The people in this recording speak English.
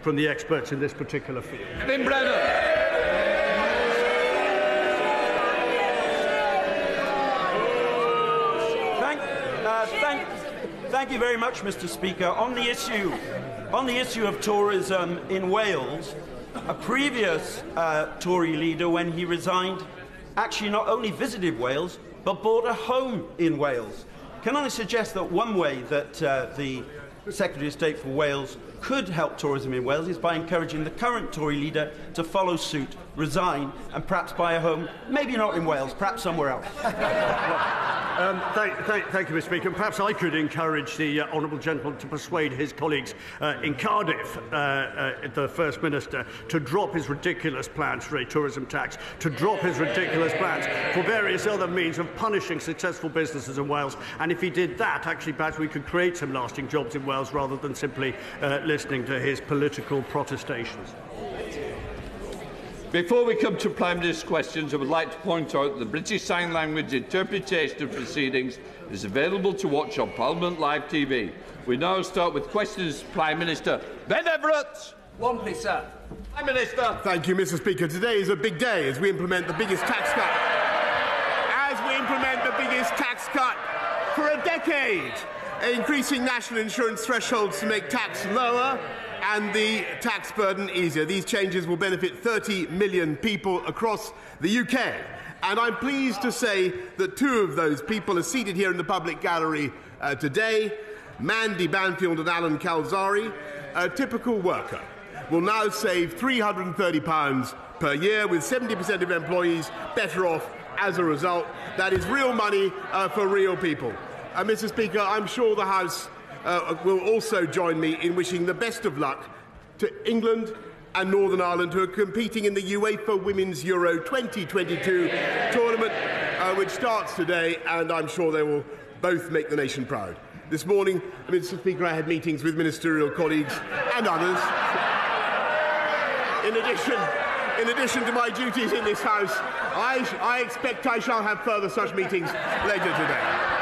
from the experts in this particular field. Kevin Brennan. Thank, uh, thank, thank you very much, Mr. Speaker. On the issue, on the issue of tourism in Wales, a previous uh, Tory leader, when he resigned, actually not only visited Wales but bought a home in Wales. Can I suggest that one way that uh, the Secretary of State for Wales could help tourism in Wales is by encouraging the current Tory leader to follow suit, resign, and perhaps buy a home, maybe not in Wales, perhaps somewhere else. Um, thank, thank, thank, you, Mr. Speaker. Perhaps I could encourage the uh, honourable gentleman to persuade his colleagues uh, in Cardiff, uh, uh the First Minister, to drop his ridiculous plans for a tourism tax, to drop his ridiculous plans for various other means of punishing successful businesses in Wales. And if he did that, actually, perhaps we could create some lasting jobs in Wales rather than simply uh, listening to his political protestations. Before we come to Prime Minister's questions, I would like to point out that the British Sign Language interpretation of proceedings is available to watch on Parliament Live TV. We now start with questions Prime Minister Ben Everitt. One, please, sir. Prime Minister. Thank you, Mr. Speaker. Today is a big day as we implement the biggest tax cut. As we implement the biggest tax cut for a decade, increasing national insurance thresholds to make tax lower and the tax burden easier. These changes will benefit 30 million people across the UK. And I'm pleased to say that two of those people are seated here in the public gallery uh, today Mandy Banfield and Alan Calzari. A typical worker will now save £330 per year, with 70% of employees better off as a result. That is real money uh, for real people. Uh, Mr. Speaker, I'm sure the House uh, will also join me in wishing the best of luck to England and Northern Ireland, who are competing in the UEFA Women's Euro 2022 tournament, uh, which starts today, and I'm sure they will both make the nation proud. This morning, Mr. Speaker, I had meetings with ministerial colleagues and others. In addition, in addition to my duties in this House, I, I expect I shall have further such meetings later today.